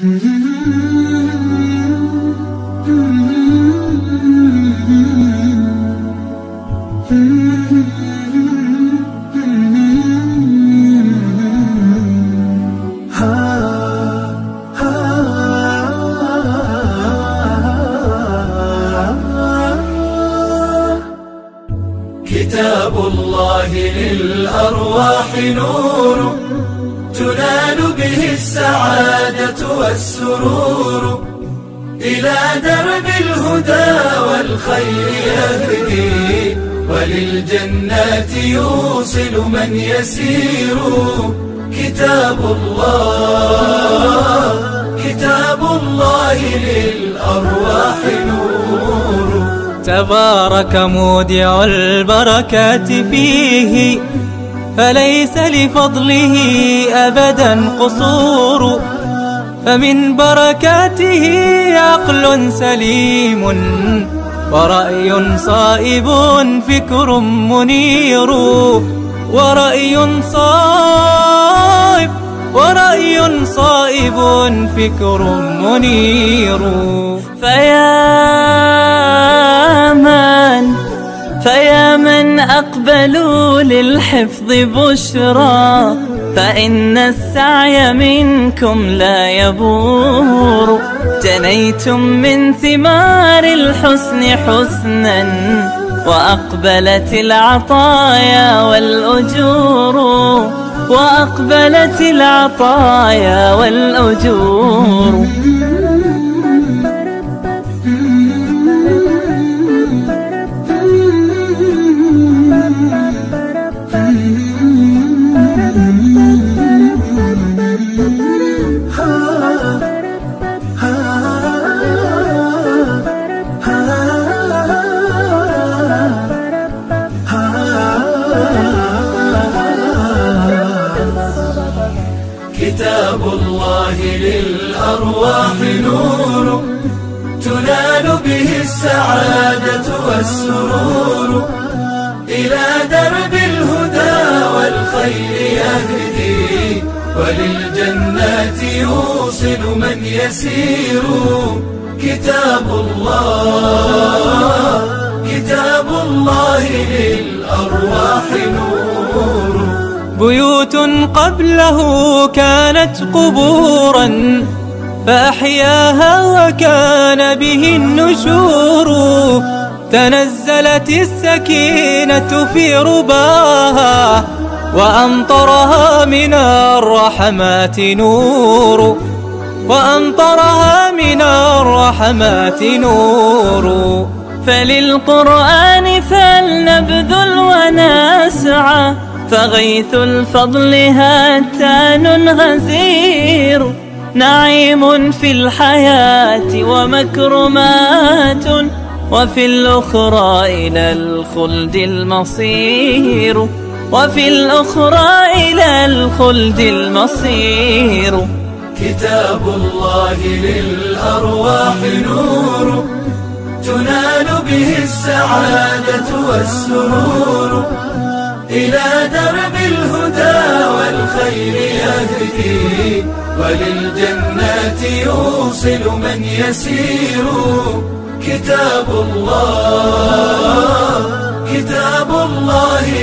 كتاب الله للأرواح نور. تنال به السعادة والسرور إلى درب الهدى والخير. يهدي وللجنات يوصل من يسير. كتاب الله كتاب الله للأرواح نور. تبارك مودع البركات فيه. فليس لفضله أبدا قصور فمن بركاته عقل سليم ورأي صائب فكر منير ورأي صائب ورأي صائب فكر منير. فيا فيا من أقبلوا للحفظ بشرى فإن السعي منكم لا يبور. جنيتم من ثمار الحسن حسنا وأقبلت العطايا والأجور. وأقبلت العطايا والأجور. للأرواح نور تنال به السعادة والسرور. إلى درب الهدى والخير يهدي وللجنات يوصل من يسير. كتاب الله كتاب الله للأرواح نور. بيوت قبله كانت قبورا فأحياها وكان به النشور. تنزلت السكينة في رباها وأمطرها من الرحمات نور. وأمطرها من الرحمات نور. فللقرآن فلنبذل ونسعى فغيث الفضل هاتان غزير. نعيم في الحياة ومكرمات وفي الأخرى إلى الخلد المصير وفي الأخرى إلى الخلد المصير كتاب الله للأرواح نور تنال به السعادة والسرور إلى درب الهدى والخير يهدي وللجنات يوصل من يسير. كتاب الله كتاب الله